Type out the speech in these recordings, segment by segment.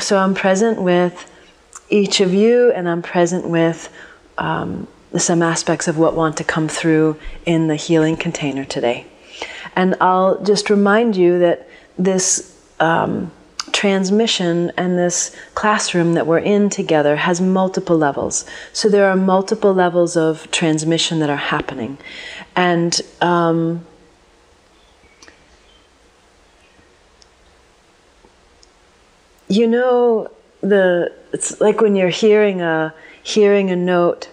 so I'm present with each of you, and I'm present with um, some aspects of what want to come through in the healing container today. And I'll just remind you that this um, transmission and this classroom that we're in together has multiple levels. So there are multiple levels of transmission that are happening. And um, you know the it's like when you're hearing a hearing a note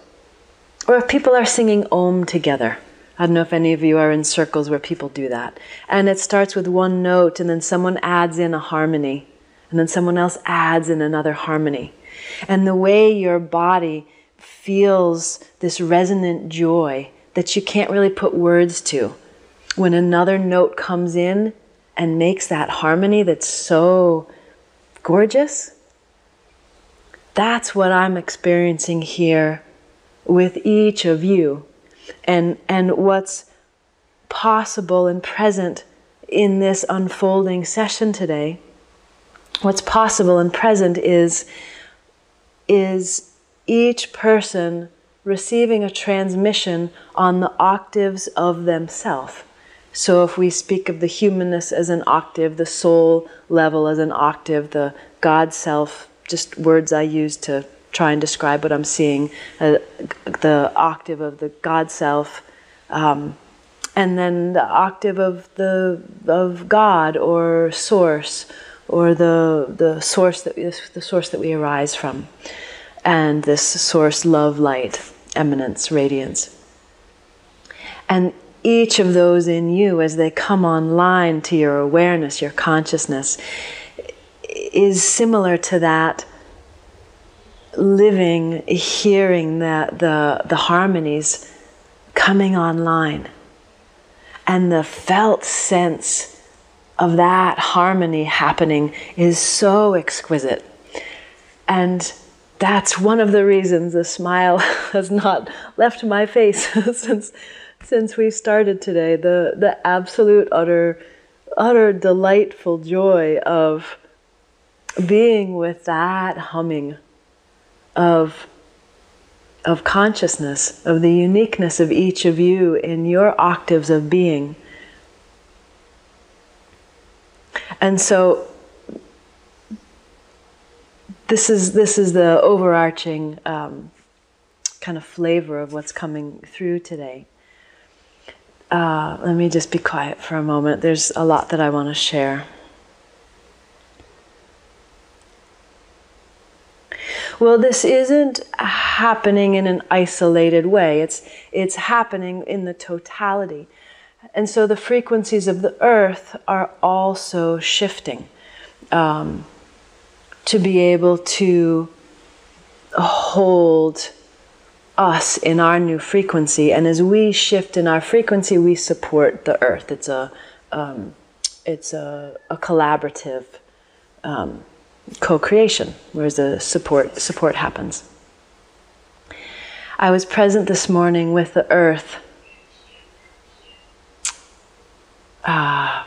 or if people are singing om together. I don't know if any of you are in circles where people do that. And it starts with one note and then someone adds in a harmony. And then someone else adds in another harmony. And the way your body feels this resonant joy that you can't really put words to. When another note comes in and makes that harmony that's so gorgeous. That's what I'm experiencing here with each of you. And, and what's possible and present in this unfolding session today, what's possible and present is, is each person receiving a transmission on the octaves of themselves. So if we speak of the humanness as an octave, the soul level as an octave, the God self, just words I use to try and describe what I'm seeing, uh, the octave of the God self, um, and then the octave of the of God or source, or the the source that the source that we arise from, and this source, love, light, eminence, radiance, and each of those in you as they come online to your awareness, your consciousness, is similar to that living, hearing the, the, the harmonies coming online. And the felt sense of that harmony happening is so exquisite. And that's one of the reasons the smile has not left my face since since we started today, the, the absolute, utter, utter delightful joy of being with that humming of, of consciousness, of the uniqueness of each of you in your octaves of being. And so this is this is the overarching um, kind of flavor of what's coming through today. Uh, let me just be quiet for a moment. There's a lot that I want to share. Well, this isn't happening in an isolated way. It's, it's happening in the totality. And so the frequencies of the earth are also shifting um, to be able to hold us in our new frequency. And as we shift in our frequency, we support the earth. It's a, um, it's a, a collaborative um, co-creation, where the support support happens. I was present this morning with the earth. Ah.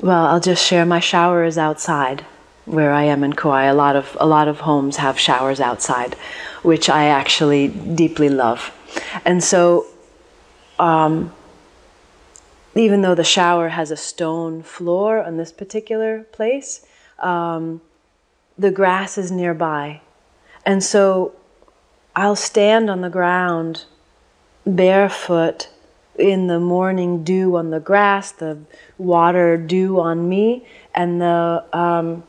Well, I'll just share my shower is outside where I am in Kauai, a lot of a lot of homes have showers outside, which I actually deeply love, and so. Um, even though the shower has a stone floor on this particular place, um, the grass is nearby. And so I'll stand on the ground barefoot in the morning dew on the grass, the water dew on me, and the um,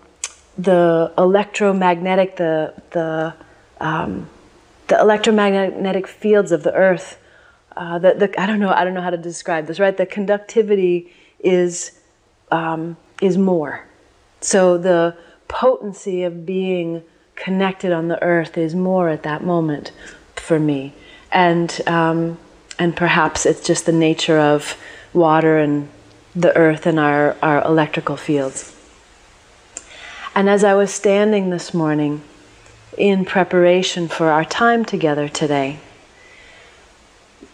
the electromagnetic, the, the, um, the electromagnetic fields of the earth. Uh, the, the, I don't know. I don't know how to describe this. Right, the conductivity is um, is more. So the potency of being connected on the earth is more at that moment for me, and um, and perhaps it's just the nature of water and the earth and our, our electrical fields. And as I was standing this morning in preparation for our time together today,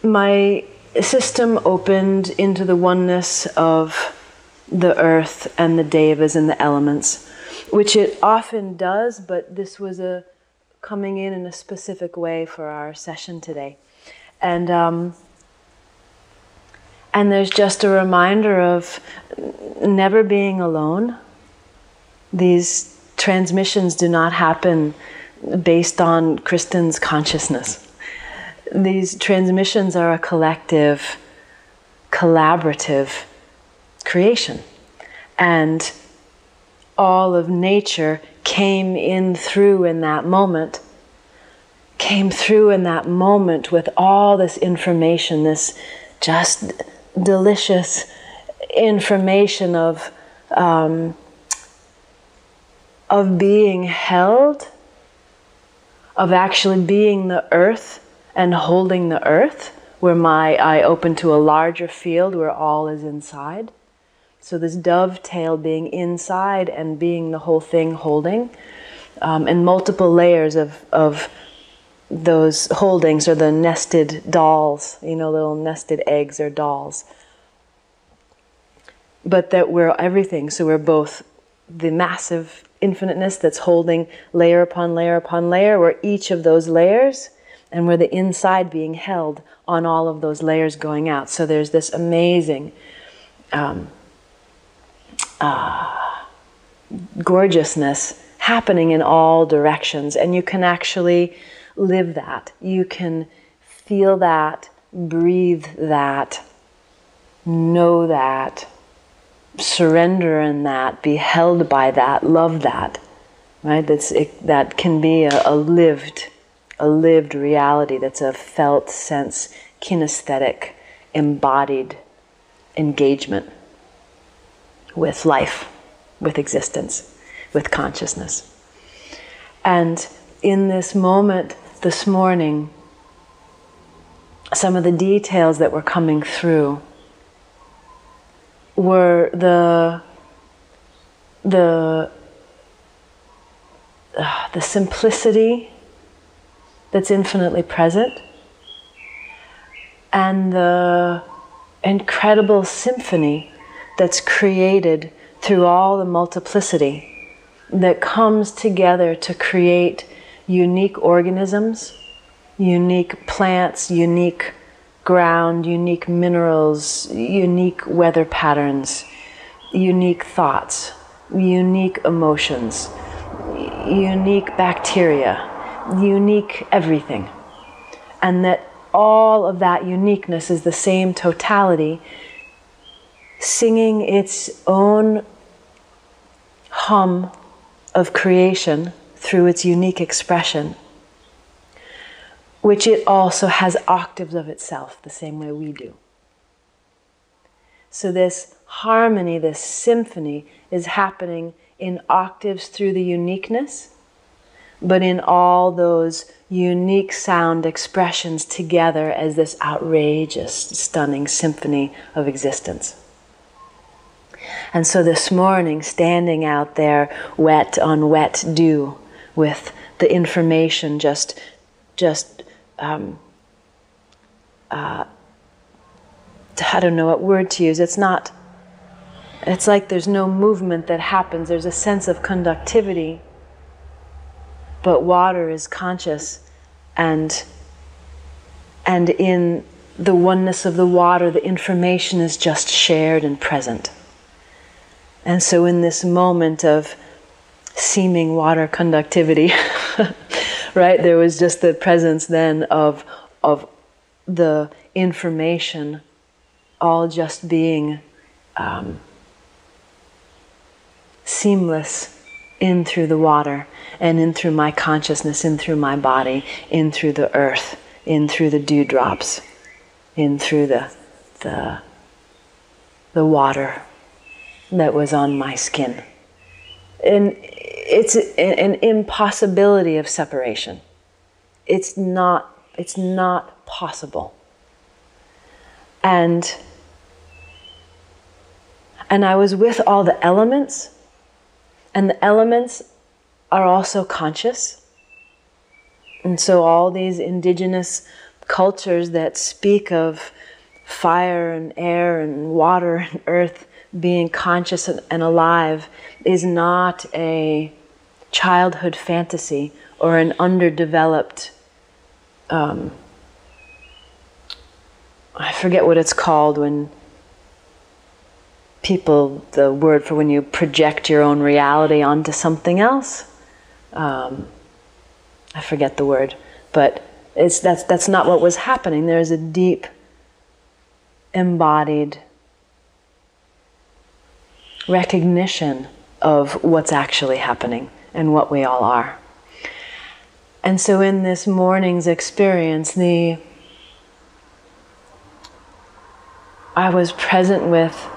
my system opened into the oneness of the earth and the devas and the elements, which it often does, but this was a coming in in a specific way for our session today. And um, and there's just a reminder of never being alone. These transmissions do not happen based on Kristin's consciousness. These transmissions are a collective, collaborative creation. And all of nature came in through in that moment, came through in that moment with all this information, this just delicious information of um, of being held, of actually being the earth and holding the earth, where my eye open to a larger field where all is inside. So this dovetail being inside and being the whole thing holding, um, and multiple layers of of those holdings or the nested dolls, you know, little nested eggs or dolls. But that we're everything, so we're both the massive infiniteness that's holding layer upon layer upon layer, we're each of those layers, and we're the inside being held on all of those layers going out. So there's this amazing um, uh, gorgeousness happening in all directions, and you can actually live that. You can feel that, breathe that, know that, surrender in that, be held by that, love that. Right? That's it, that can be a, a lived, a lived reality. That's a felt sense, kinesthetic, embodied engagement with life, with existence, with consciousness. And in this moment, this morning some of the details that were coming through were the the uh, the simplicity that's infinitely present and the incredible symphony that's created through all the multiplicity that comes together to create unique organisms, unique plants, unique ground, unique minerals, unique weather patterns, unique thoughts, unique emotions, unique bacteria, unique everything. And that all of that uniqueness is the same totality, singing its own hum of creation through its unique expression, which it also has octaves of itself, the same way we do. So, this harmony, this symphony, is happening in octaves through the uniqueness, but in all those unique sound expressions together as this outrageous, stunning symphony of existence. And so this morning, standing out there, wet on wet dew, with the information just just um, uh, I don't know what word to use. It's not. It's like there's no movement that happens. There's a sense of conductivity, but water is conscious, and and in the oneness of the water, the information is just shared and present. And so, in this moment of seeming water conductivity, right? There was just the presence then of, of the information all just being um, seamless in through the water and in through my consciousness, in through my body, in through the earth, in through the dewdrops, in through the, the, the water that was on my skin. And it's an impossibility of separation. It's not, it's not possible. And, and I was with all the elements, and the elements are also conscious. And so all these indigenous cultures that speak of fire and air and water and earth being conscious and alive is not a childhood fantasy or an underdeveloped um, I forget what it's called when people, the word for when you project your own reality onto something else. Um, I forget the word, but it's, that's, that's not what was happening. There's a deep, embodied recognition of what's actually happening and what we all are. And so, in this morning's experience, the I was present with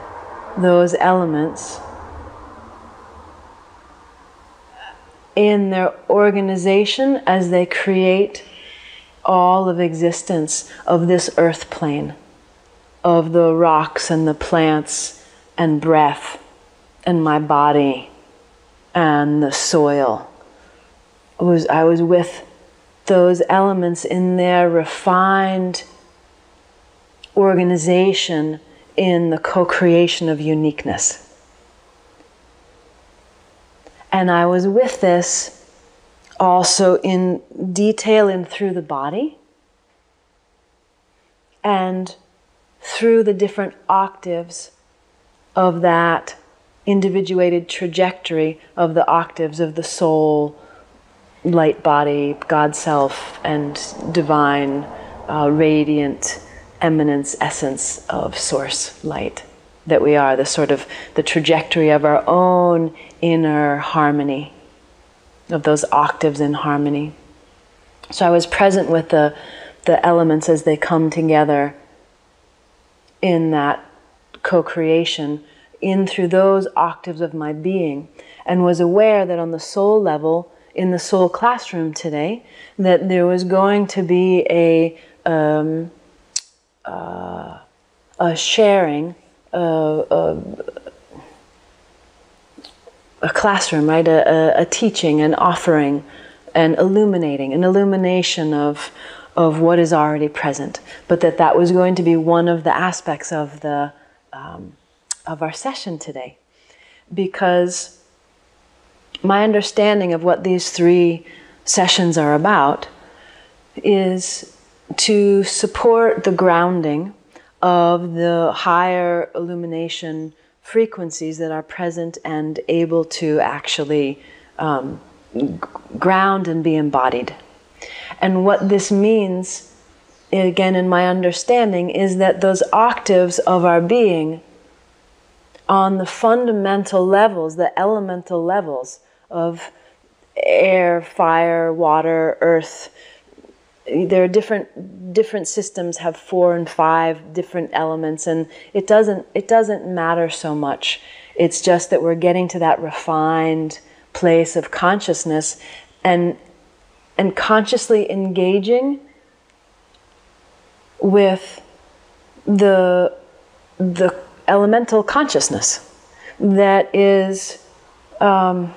those elements in their organization as they create all of existence of this earth plane, of the rocks and the plants and breath and my body and the soil. I was, I was with those elements in their refined organization in the co creation of uniqueness. And I was with this also in detail and through the body and through the different octaves of that individuated trajectory of the octaves of the soul, light body, God self, and divine, uh, radiant eminence essence of source light that we are, the sort of the trajectory of our own inner harmony, of those octaves in harmony. So I was present with the, the elements as they come together in that co creation, in through those octaves of my being, and was aware that on the soul level, in the soul classroom today, that there was going to be a um, uh, a sharing, uh, a, a, classroom, right? A, a, teaching, an offering, an illuminating, an illumination of of what is already present. But that that was going to be one of the aspects of the um, of our session today, because my understanding of what these three sessions are about is to support the grounding of the higher illumination frequencies that are present and able to actually um, ground and be embodied. And what this means, again, in my understanding, is that those octaves of our being, on the fundamental levels, the elemental levels of air, fire, water, earth, there are different different systems have four and five different elements and it doesn't it doesn't matter so much. It's just that we're getting to that refined place of consciousness and and consciously engaging with the the elemental consciousness that is um,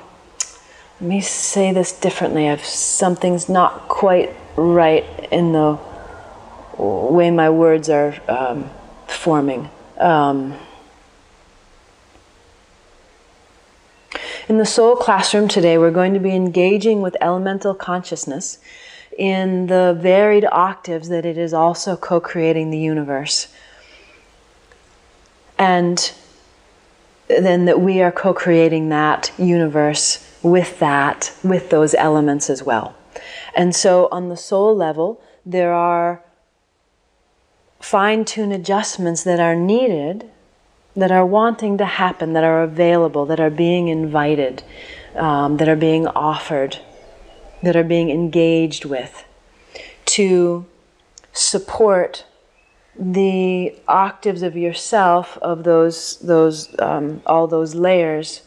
let me say this differently if something's not quite right in the way my words are um, forming. Um, in the soul classroom today, we're going to be engaging with elemental consciousness in the varied octaves that it is also co creating the universe. And then that we are co creating that universe with that, with those elements as well. And so, on the soul level, there are fine tune adjustments that are needed, that are wanting to happen, that are available, that are being invited, um, that are being offered, that are being engaged with to support the octaves of yourself of those those um, all those layers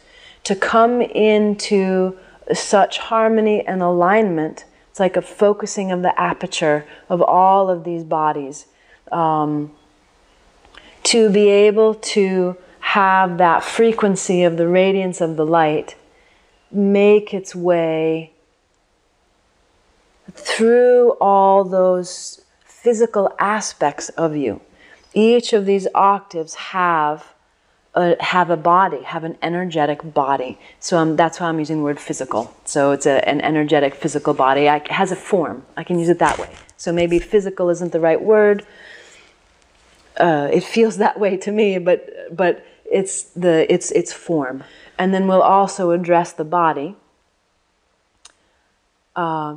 to come into such harmony and alignment it's like a focusing of the aperture of all of these bodies. Um, to be able to have that frequency of the radiance of the light make its way through all those physical aspects of you. Each of these octaves have uh, have a body, have an energetic body. So that's why I'm using the word physical. So it's a, an energetic physical body. I, it has a form. I can use it that way. So maybe physical isn't the right word. Uh, it feels that way to me, but but it's the it's its form. And then we'll also address the body. Uh,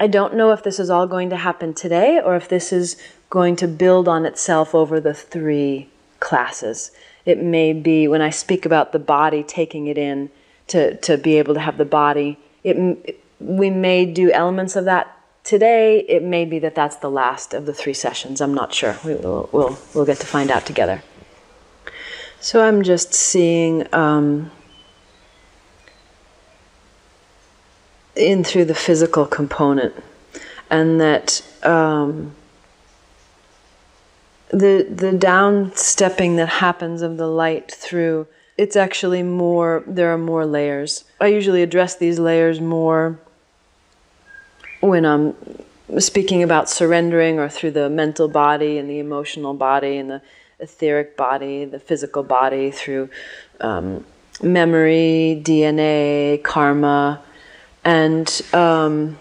I don't know if this is all going to happen today or if this is going to build on itself over the three classes. It may be when I speak about the body, taking it in to, to be able to have the body. It, we may do elements of that today. It may be that that's the last of the three sessions. I'm not sure. We will, we'll, we'll get to find out together. So I'm just seeing. Um, in through the physical component, and that um, the the down stepping that happens of the light through it's actually more there are more layers. I usually address these layers more when I'm speaking about surrendering or through the mental body and the emotional body and the etheric body, the physical body, through um, memory, DNA, karma, and um,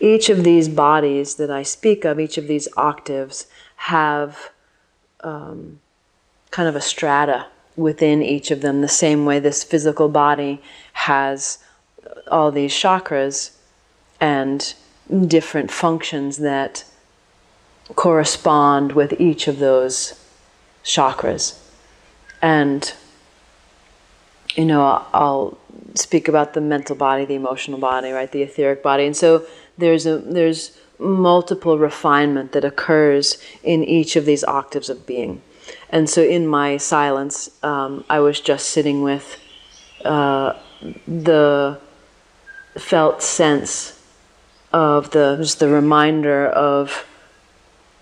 each of these bodies that I speak of, each of these octaves, have um, kind of a strata within each of them, the same way this physical body has all these chakras and different functions that correspond with each of those chakras. And, you know, I'll, I'll speak about the mental body, the emotional body, right, the etheric body. And so there's a there's multiple refinement that occurs in each of these octaves of being. And so in my silence, um, I was just sitting with uh, the felt sense of the just the reminder of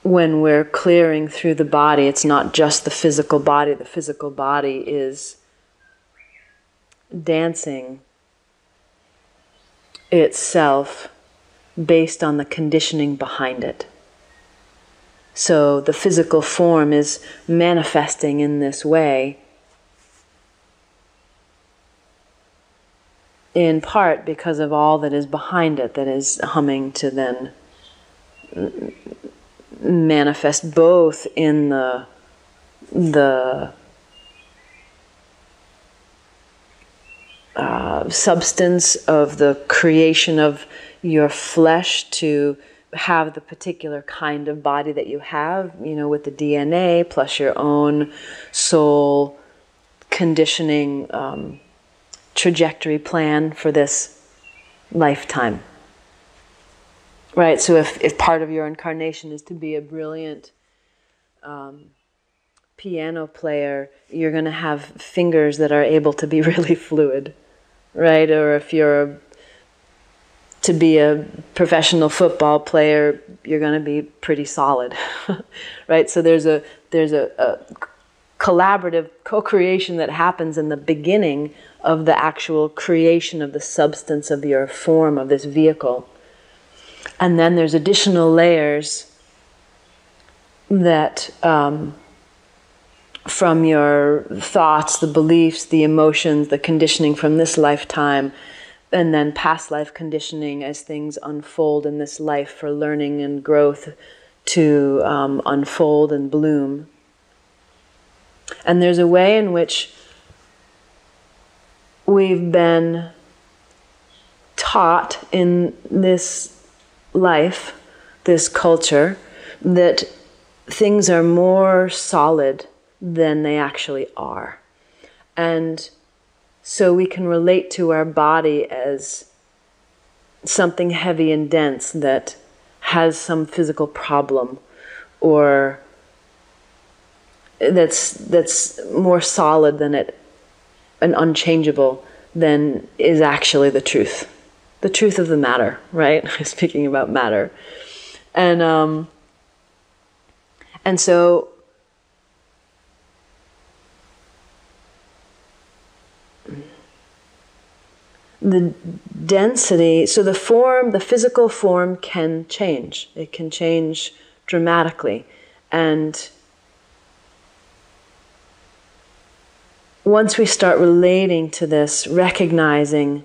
when we're clearing through the body, it's not just the physical body. The physical body is dancing itself based on the conditioning behind it. So the physical form is manifesting in this way in part because of all that is behind it that is humming to then manifest both in the the uh, substance of the creation of your flesh to have the particular kind of body that you have, you know, with the DNA plus your own soul conditioning um, trajectory plan for this lifetime. Right, so if, if part of your incarnation is to be a brilliant um, piano player, you're going to have fingers that are able to be really fluid, right? Or if you're to be a professional football player, you're going to be pretty solid, right? So there's a there's a, a collaborative co-creation that happens in the beginning of the actual creation of the substance of your form of this vehicle, and then there's additional layers that. Um, from your thoughts, the beliefs, the emotions, the conditioning from this lifetime, and then past life conditioning as things unfold in this life for learning and growth to um, unfold and bloom. And there's a way in which we've been taught in this life, this culture, that things are more solid than they actually are. And so we can relate to our body as something heavy and dense that has some physical problem or that's that's more solid than it and unchangeable than is actually the truth. The truth of the matter right? Speaking about matter. And um and so the density, so the form, the physical form can change. It can change dramatically. And once we start relating to this, recognizing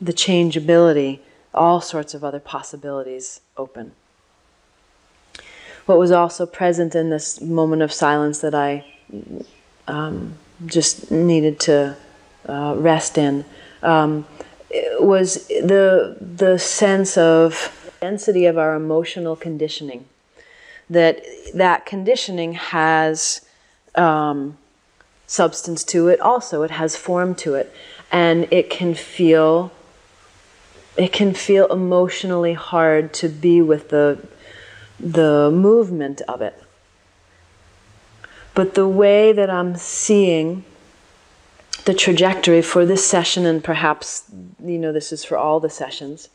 the changeability, all sorts of other possibilities open. What was also present in this moment of silence that I um, just needed to uh, rest in um, was the the sense of density of our emotional conditioning. That that conditioning has um, substance to it. Also, it has form to it, and it can feel it can feel emotionally hard to be with the the movement of it. But the way that I'm seeing the trajectory for this session, and perhaps, you know, this is for all the sessions,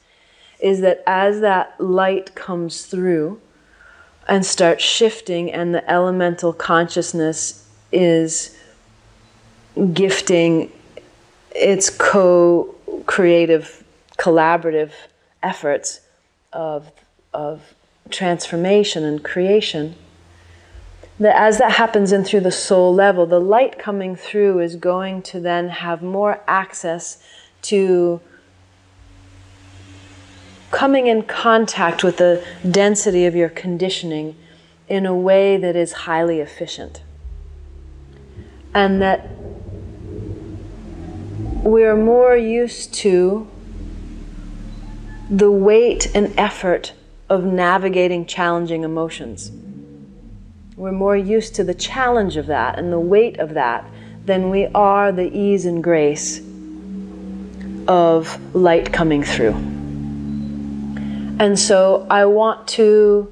is that as that light comes through and starts shifting, and the elemental consciousness is gifting its co creative, collaborative efforts of, of transformation and creation, that as that happens in through the soul level, the light coming through is going to then have more access to coming in contact with the density of your conditioning in a way that is highly efficient. And that we're more used to the weight and effort of navigating challenging emotions. We're more used to the challenge of that and the weight of that than we are the ease and grace of light coming through. And so I want to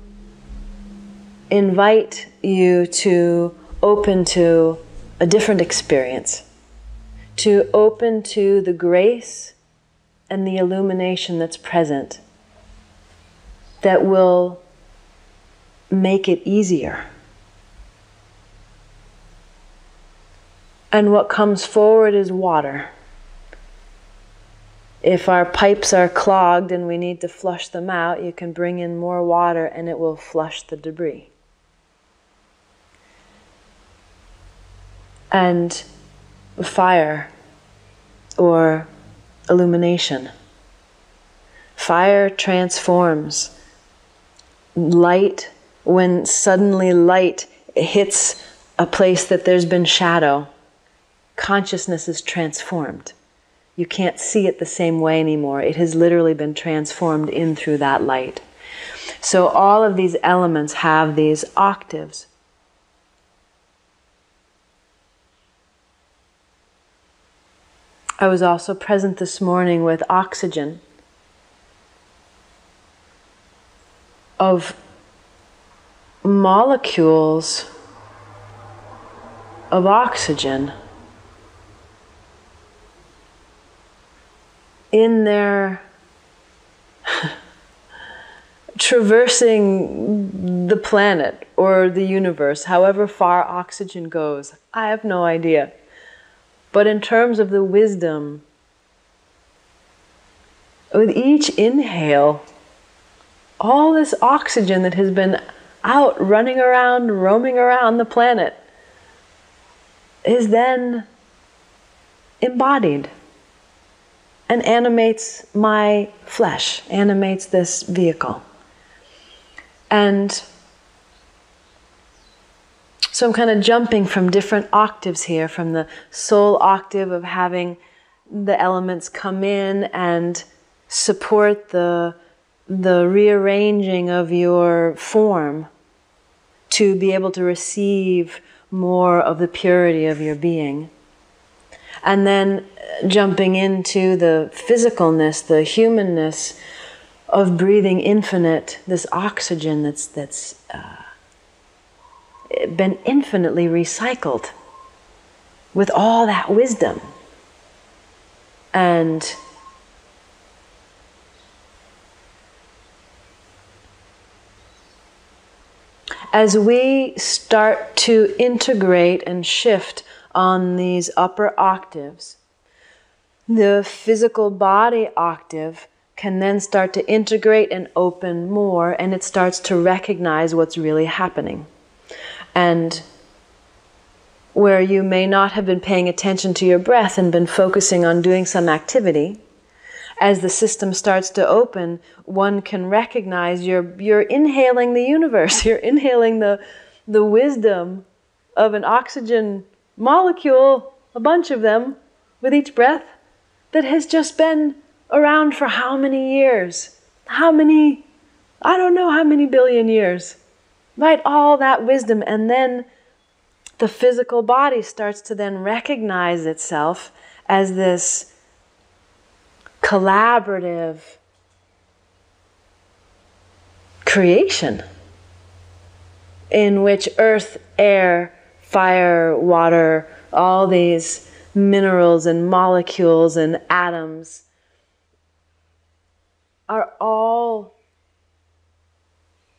invite you to open to a different experience, to open to the grace and the illumination that's present that will make it easier. And what comes forward is water. If our pipes are clogged and we need to flush them out, you can bring in more water and it will flush the debris. And fire or illumination. Fire transforms light, when suddenly light hits a place that there's been shadow, consciousness is transformed. You can't see it the same way anymore. It has literally been transformed in through that light. So all of these elements have these octaves. I was also present this morning with oxygen. of molecules of oxygen in their traversing the planet or the universe, however far oxygen goes. I have no idea. But in terms of the wisdom, with each inhale, all this oxygen that has been out running around, roaming around the planet, is then embodied and animates my flesh, animates this vehicle. And so I'm kind of jumping from different octaves here, from the soul octave of having the elements come in and support the the rearranging of your form to be able to receive more of the purity of your being. And then jumping into the physicalness, the humanness of breathing infinite, this oxygen that's, that's uh, been infinitely recycled with all that wisdom. And as we start to integrate and shift on these upper octaves, the physical body octave can then start to integrate and open more, and it starts to recognize what's really happening. And where you may not have been paying attention to your breath and been focusing on doing some activity, as the system starts to open, one can recognize you're, you're inhaling the universe, you're inhaling the, the wisdom of an oxygen molecule, a bunch of them, with each breath, that has just been around for how many years? How many, I don't know how many billion years. Right? All that wisdom. And then the physical body starts to then recognize itself as this collaborative creation in which earth, air, fire, water, all these minerals and molecules and atoms are all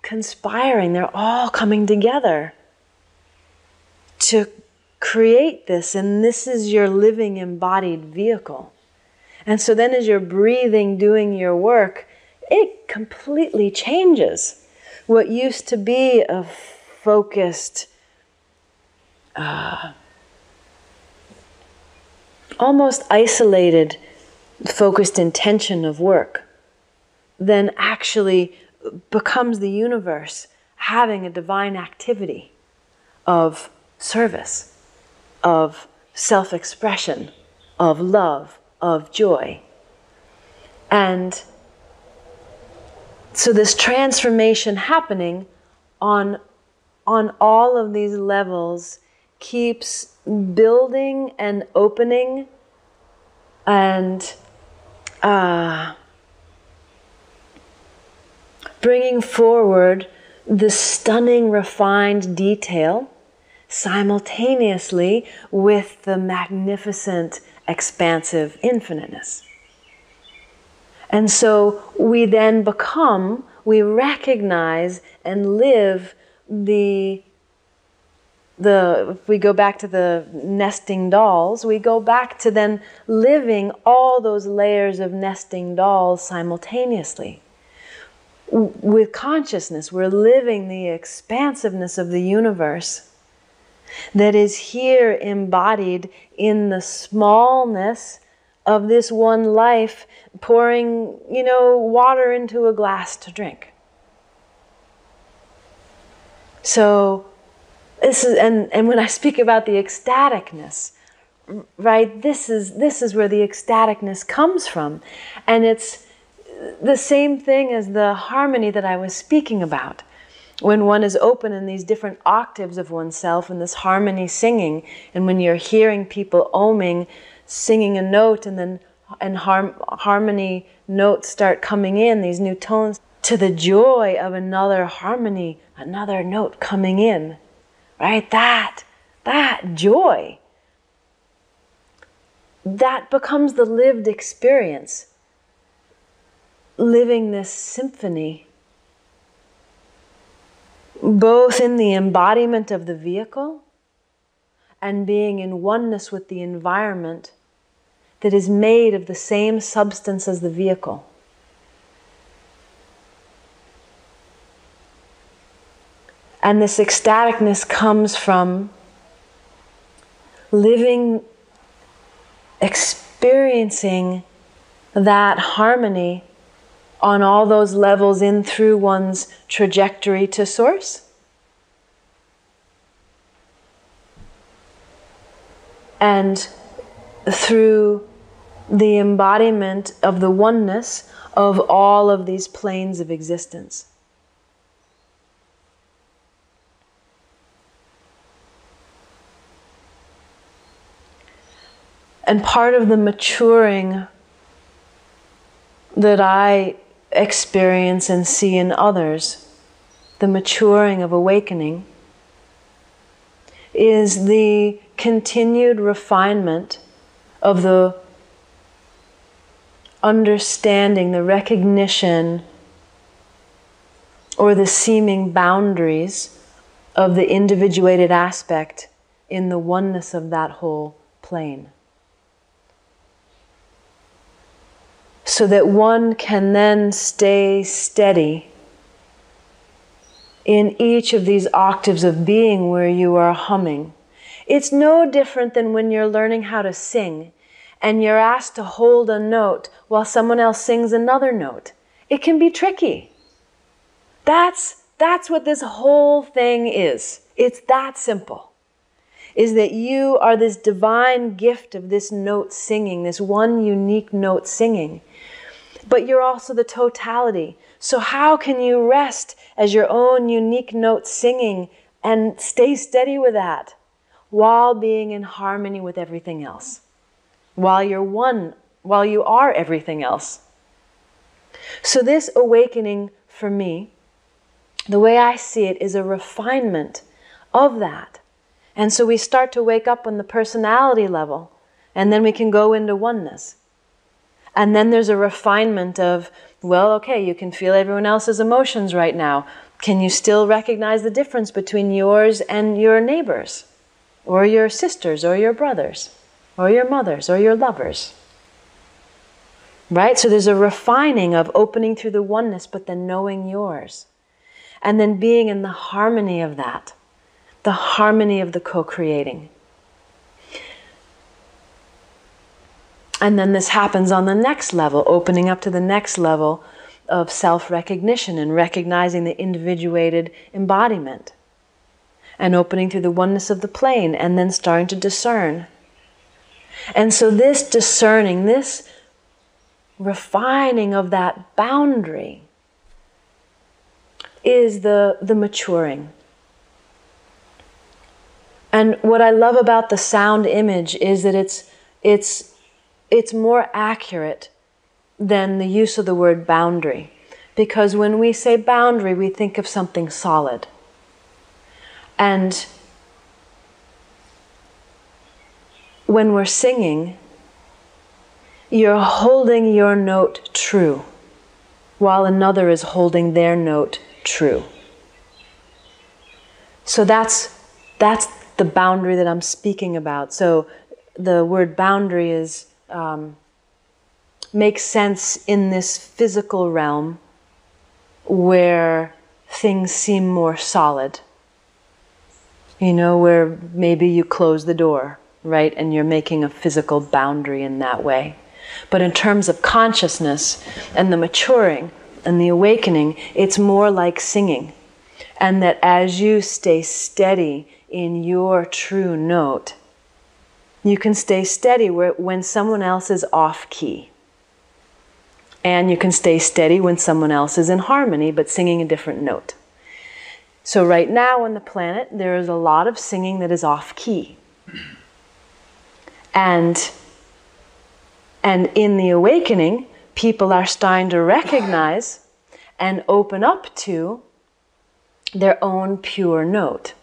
conspiring, they're all coming together to create this, and this is your living embodied vehicle. And so then, as you're breathing, doing your work, it completely changes what used to be a focused, uh, almost isolated, focused intention of work, then actually becomes the universe having a divine activity of service, of self expression, of love, of joy. And so, this transformation happening on, on all of these levels keeps building and opening and uh, bringing forward the stunning, refined detail simultaneously with the magnificent, expansive infiniteness. And so we then become, we recognize and live the the if we go back to the nesting dolls, we go back to then living all those layers of nesting dolls simultaneously. With consciousness, we're living the expansiveness of the universe that is here embodied in the smallness of this one life pouring, you know, water into a glass to drink. So this is and, and when I speak about the ecstaticness, right, this is this is where the ecstaticness comes from. And it's the same thing as the harmony that I was speaking about when one is open in these different octaves of oneself and this harmony singing, and when you're hearing people oming, singing a note, and then and harm, harmony notes start coming in, these new tones, to the joy of another harmony, another note coming in, right? That, that joy, that becomes the lived experience. Living this symphony both in the embodiment of the vehicle and being in oneness with the environment that is made of the same substance as the vehicle. And this ecstaticness comes from living, experiencing that harmony on all those levels in through one's trajectory to source. And through the embodiment of the oneness of all of these planes of existence. And part of the maturing that I experience and see in others, the maturing of awakening, is the continued refinement of the understanding, the recognition, or the seeming boundaries of the individuated aspect in the oneness of that whole plane. So that one can then stay steady in each of these octaves of being where you are humming, It's no different than when you're learning how to sing and you're asked to hold a note while someone else sings another note. It can be tricky. That's, that's what this whole thing is. It's that simple. Is that you are this divine gift of this note singing, this one unique note singing. But you're also the totality. So, how can you rest as your own unique note singing and stay steady with that while being in harmony with everything else? While you're one, while you are everything else. So, this awakening for me, the way I see it, is a refinement of that. And so we start to wake up on the personality level, and then we can go into oneness. And then there's a refinement of, well, okay, you can feel everyone else's emotions right now. Can you still recognize the difference between yours and your neighbors, or your sisters, or your brothers, or your mothers, or your lovers? Right? So there's a refining of opening through the oneness, but then knowing yours. And then being in the harmony of that, the harmony of the co creating. And then this happens on the next level, opening up to the next level of self recognition and recognizing the individuated embodiment. And opening through the oneness of the plane and then starting to discern. And so, this discerning, this refining of that boundary is the, the maturing. And what I love about the sound image is that it's, it's it's more accurate than the use of the word boundary. Because when we say boundary, we think of something solid. And when we're singing, you're holding your note true, while another is holding their note true. So that's, that's the boundary that I'm speaking about. So the word boundary is um, makes sense in this physical realm where things seem more solid. You know, where maybe you close the door, right? And you're making a physical boundary in that way. But in terms of consciousness and the maturing and the awakening, it's more like singing. And that as you stay steady in your true note, you can stay steady when someone else is off key. And you can stay steady when someone else is in harmony but singing a different note. So, right now on the planet, there is a lot of singing that is off key. And, and in the awakening, people are starting to recognize and open up to their own pure note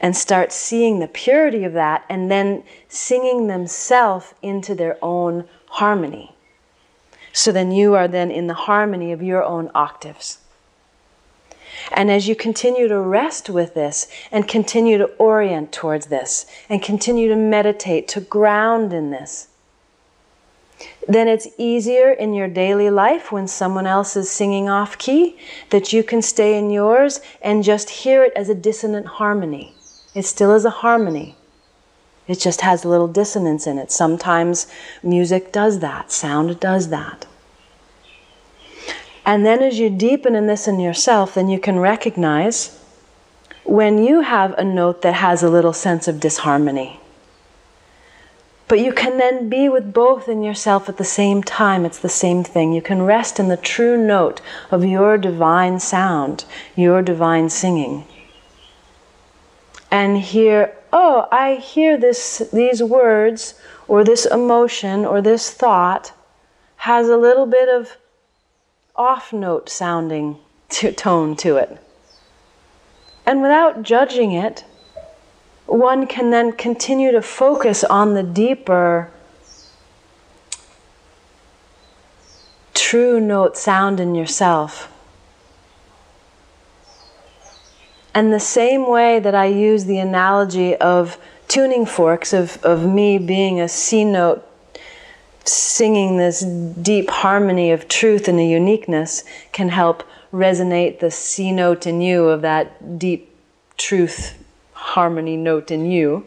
and start seeing the purity of that and then singing themselves into their own harmony. So then you are then in the harmony of your own octaves. And as you continue to rest with this and continue to orient towards this and continue to meditate, to ground in this, then it's easier in your daily life when someone else is singing off key that you can stay in yours and just hear it as a dissonant harmony. It still is a harmony. It just has a little dissonance in it. Sometimes music does that, sound does that. And then as you deepen in this in yourself, then you can recognize when you have a note that has a little sense of disharmony. But you can then be with both in yourself at the same time. It's the same thing. You can rest in the true note of your divine sound, your divine singing and hear, oh, I hear this, these words or this emotion or this thought has a little bit of off note sounding to, tone to it. And without judging it, one can then continue to focus on the deeper true note sound in yourself. And the same way that I use the analogy of tuning forks, of, of me being a C note, singing this deep harmony of truth and a uniqueness, can help resonate the C note in you of that deep truth harmony note in you.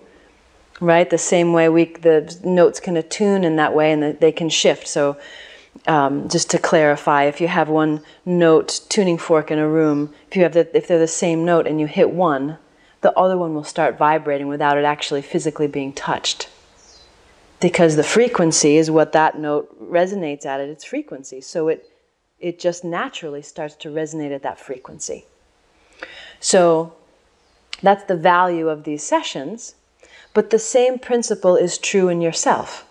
right? The same way we the notes can attune in that way, and the, they can shift. So, um, just to clarify, if you have one note tuning fork in a room, if you have the, if they're the same note and you hit one, the other one will start vibrating without it actually physically being touched. Because the frequency is what that note resonates at at its frequency. So it it just naturally starts to resonate at that frequency. So that's the value of these sessions but the same principle is true in yourself.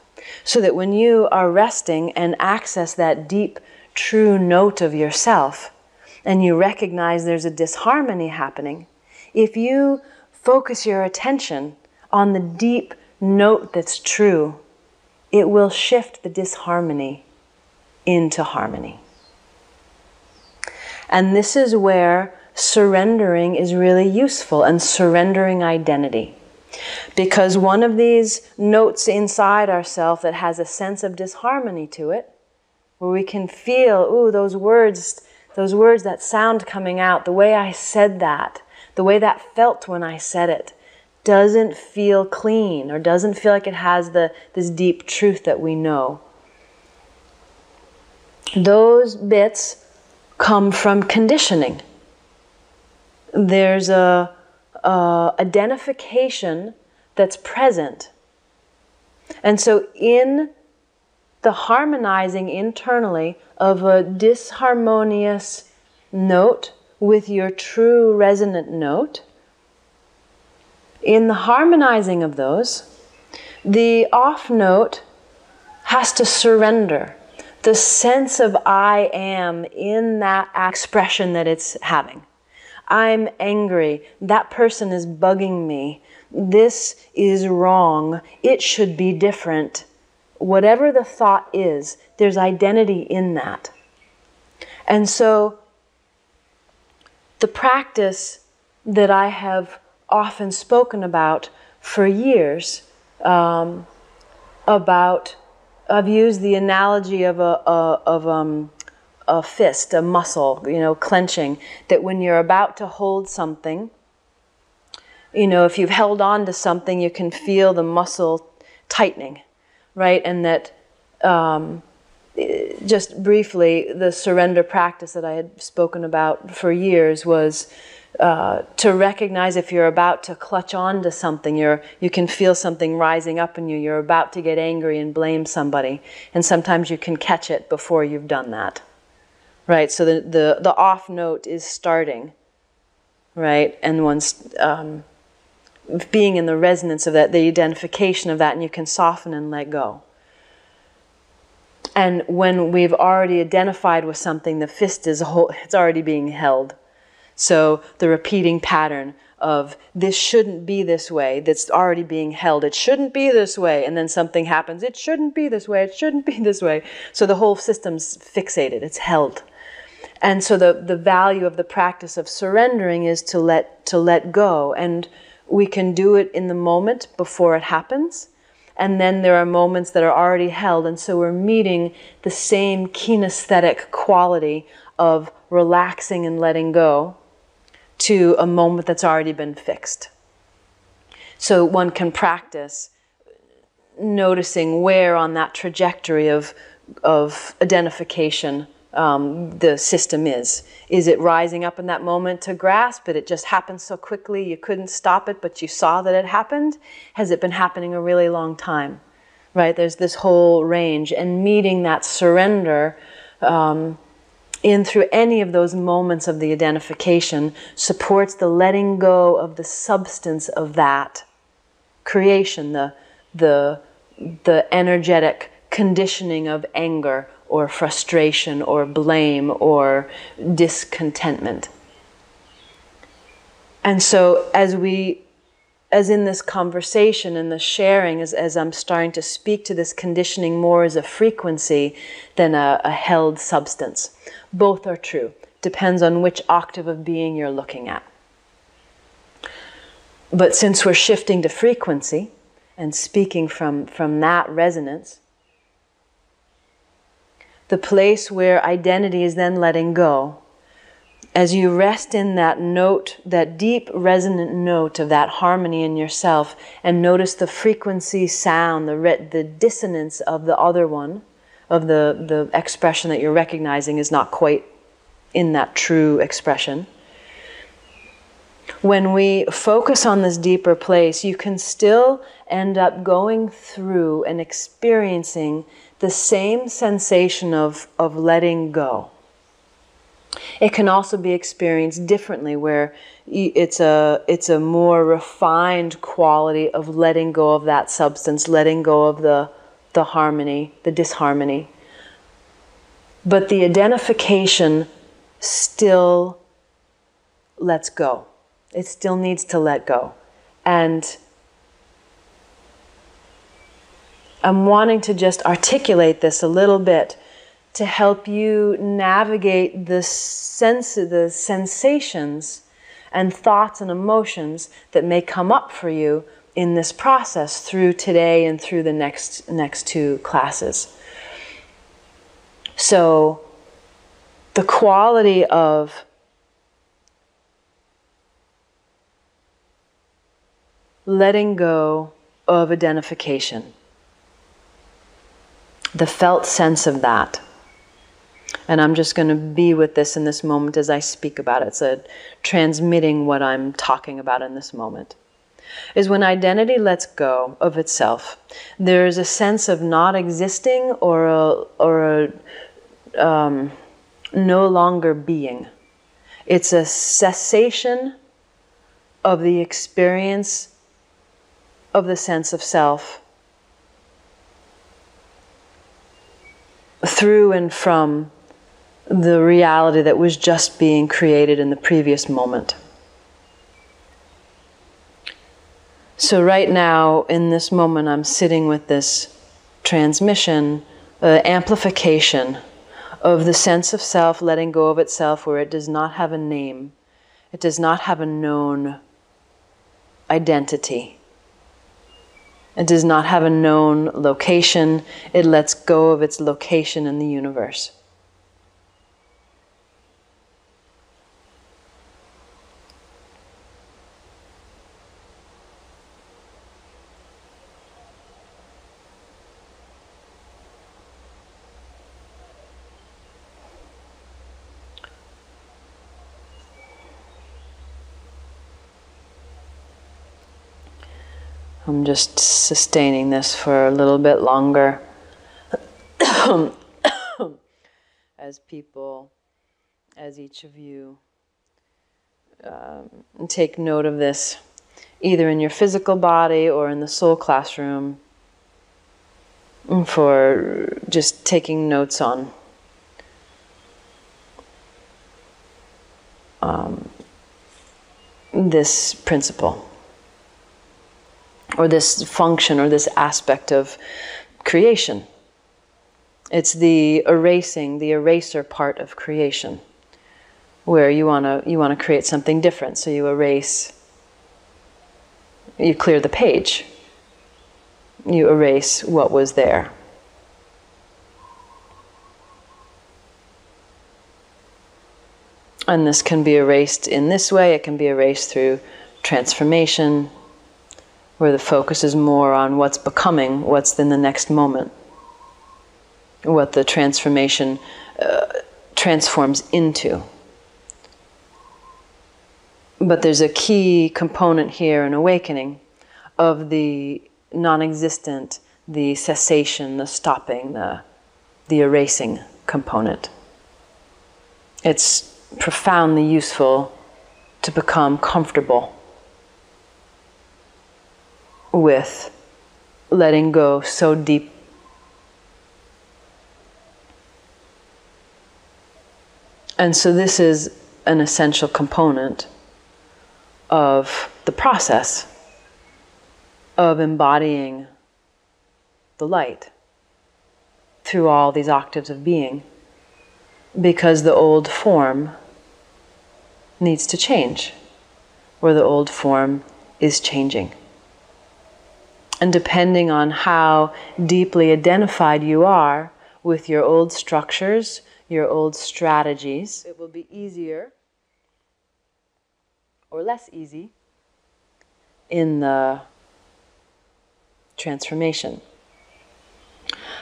So that when you are resting and access that deep, true note of yourself, and you recognize there's a disharmony happening, if you focus your attention on the deep note that's true, it will shift the disharmony into harmony. And this is where surrendering is really useful and surrendering identity. Because one of these notes inside ourselves that has a sense of disharmony to it, where we can feel, ooh, those words, those words, that sound coming out, the way I said that, the way that felt when I said it, doesn't feel clean or doesn't feel like it has the, this deep truth that we know. Those bits come from conditioning. There's a uh, identification that's present. And so, in the harmonizing internally of a disharmonious note with your true resonant note, in the harmonizing of those, the off note has to surrender the sense of I am in that expression that it's having. I'm angry. That person is bugging me. This is wrong. It should be different. Whatever the thought is, there's identity in that. And so, the practice that I have often spoken about for years um, about, I've used the analogy of a, a of um, a fist, a muscle, you know, clenching, that when you're about to hold something, you know, if you've held on to something, you can feel the muscle tightening, right? And that um, just briefly, the surrender practice that I had spoken about for years was uh, to recognize if you're about to clutch on to something, you're, you can feel something rising up in you, you're about to get angry and blame somebody, and sometimes you can catch it before you've done that right? So the, the, the off note is starting, right? And once um, being in the resonance of that, the identification of that, and you can soften and let go. And when we've already identified with something, the fist is whole, it's already being held. So the repeating pattern of this shouldn't be this way that's already being held. It shouldn't be this way. And then something happens. It shouldn't be this way. It shouldn't be this way. So the whole system's fixated. It's held. And so the, the value of the practice of surrendering is to let to let go. And we can do it in the moment before it happens. And then there are moments that are already held. And so we're meeting the same kinesthetic quality of relaxing and letting go to a moment that's already been fixed. So one can practice noticing where on that trajectory of, of identification um, the system is. Is it rising up in that moment to grasp it? It just happened so quickly you couldn't stop it, but you saw that it happened? Has it been happening a really long time? Right? There's this whole range, and meeting that surrender um, in through any of those moments of the identification supports the letting go of the substance of that creation, the the the energetic conditioning of anger or frustration or blame or discontentment. And so, as we, as in this conversation and the sharing, as, as I'm starting to speak to this conditioning more as a frequency than a, a held substance, both are true. Depends on which octave of being you're looking at. But since we're shifting to frequency and speaking from, from that resonance, the place where identity is then letting go as you rest in that note, that deep resonant note of that harmony in yourself, and notice the frequency, sound, the, re- the dissonance of the other one, of the, the expression that you're recognizing is not quite in that true expression. When we focus on this deeper place, you can still end up going through and experiencing the same sensation of, of letting go. It can also be experienced differently, where it's a, it's a more refined quality of letting go of that substance, letting go of the, the harmony, the disharmony. But the identification still lets go. It still needs to let go. And I'm wanting to just articulate this a little bit to help you navigate the sense the sensations and thoughts and emotions that may come up for you in this process through today and through the next next two classes. So the quality of letting go of identification, the felt sense of that. And I'm just going to be with this in this moment as I speak about it. A transmitting what I'm talking about in this moment. Is when identity lets go of itself. There's a sense of not existing or a, or a um, no longer being. It's a cessation of the experience of the sense of self through and from the reality that was just being created in the previous moment. So, right now, in this moment, I'm sitting with this transmission, uh, amplification of the sense of self letting go of itself where it does not have a name, it does not have a known identity. It does not have a known location. It lets go of its location in the universe. I'm just sustaining this for a little bit longer. as people, as each of you um, take note of this, either in your physical body or in the soul classroom, for just taking notes on. Um, this principle or this function or this aspect of creation. It's the erasing, the eraser part of creation, where you want to you want to create something different. So you erase, you clear the page, you erase what was there. And this can be erased in this way, it can be erased through transformation, where the focus is more on what's becoming, what's in the next moment, what the transformation uh, transforms into. But there's a key component here in awakening of the non existent, the cessation, the stopping, the, the erasing component. It's profoundly useful to become comfortable with letting go so deep. And so, this is an essential component of the process of embodying the light through all these octaves of being because the old form needs to change, or the old form is changing. And depending on how deeply identified you are with your old structures, your old strategies, it will be easier or less easy in the transformation.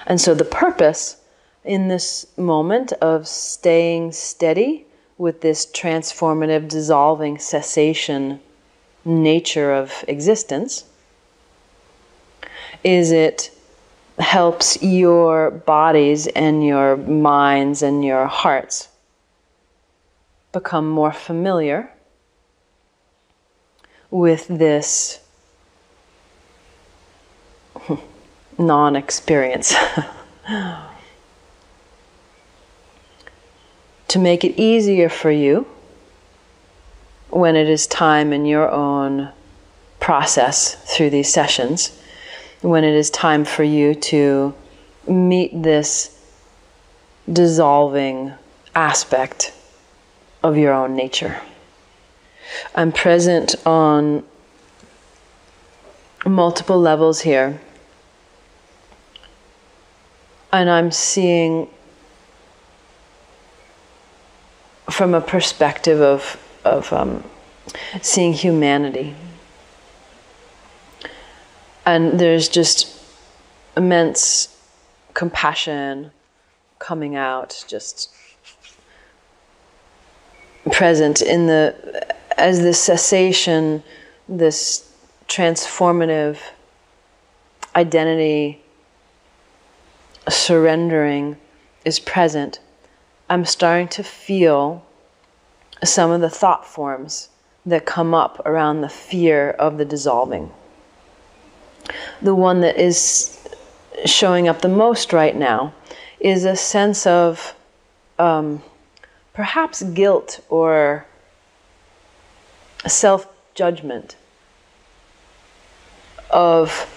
And so the purpose in this moment of staying steady with this transformative, dissolving cessation nature of existence is it helps your bodies and your minds and your hearts become more familiar with this non experience. to make it easier for you when it is time in your own process through these sessions, when it is time for you to meet this dissolving aspect of your own nature. I'm present on multiple levels here. And I'm seeing from a perspective of, of um, seeing humanity. And there's just immense compassion coming out, just present in the as the cessation, this transformative identity surrendering is present, I'm starting to feel some of the thought forms that come up around the fear of the dissolving. The one that is showing up the most right now is a sense of um, perhaps guilt or self judgment of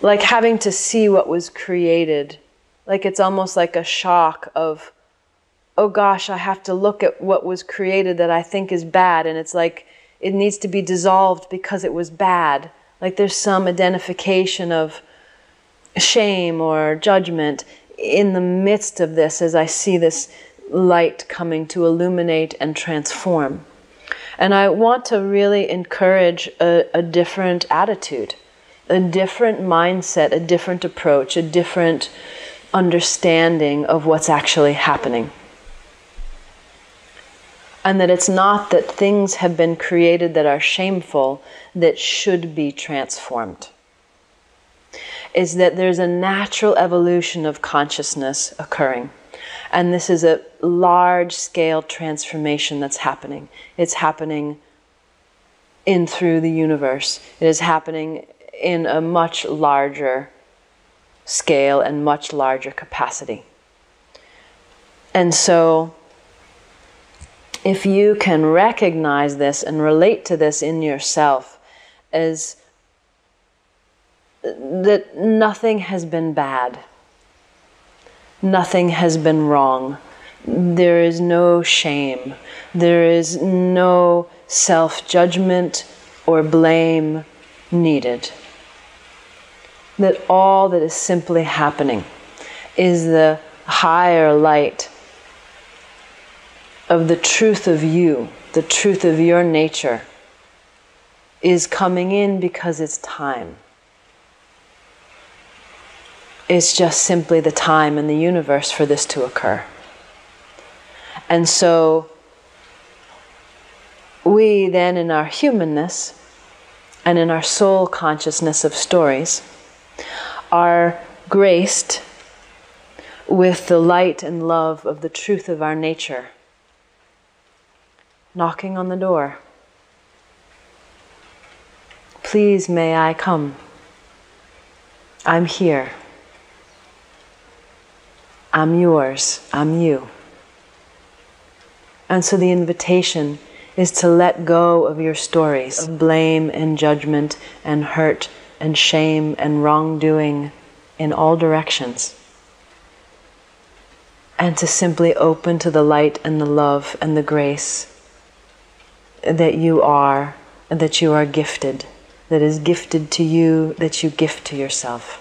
like having to see what was created. Like it's almost like a shock of, oh gosh, I have to look at what was created that I think is bad. And it's like it needs to be dissolved because it was bad. Like there's some identification of shame or judgment in the midst of this as I see this light coming to illuminate and transform. And I want to really encourage a, a different attitude, a different mindset, a different approach, a different understanding of what's actually happening. And that it's not that things have been created that are shameful that should be transformed. Is that there's a natural evolution of consciousness occurring. And this is a large scale transformation that's happening. It's happening in through the universe. It is happening in a much larger scale and much larger capacity. And so, if you can recognize this and relate to this in yourself as that nothing has been bad nothing has been wrong. There is no shame. There is no self judgment or blame needed. That all that is simply happening is the higher light of the truth of you, the truth of your nature, is coming in because it's time. It's just simply the time in the universe for this to occur. And so we then, in our humanness and in our soul consciousness of stories, are graced with the light and love of the truth of our nature, knocking on the door. Please, may I come? I'm here. I'm yours, I'm you. And so the invitation is to let go of your stories of blame and judgment and hurt and shame and wrongdoing in all directions. And to simply open to the light and the love and the grace that you are, that you are gifted, that is gifted to you, that you gift to yourself.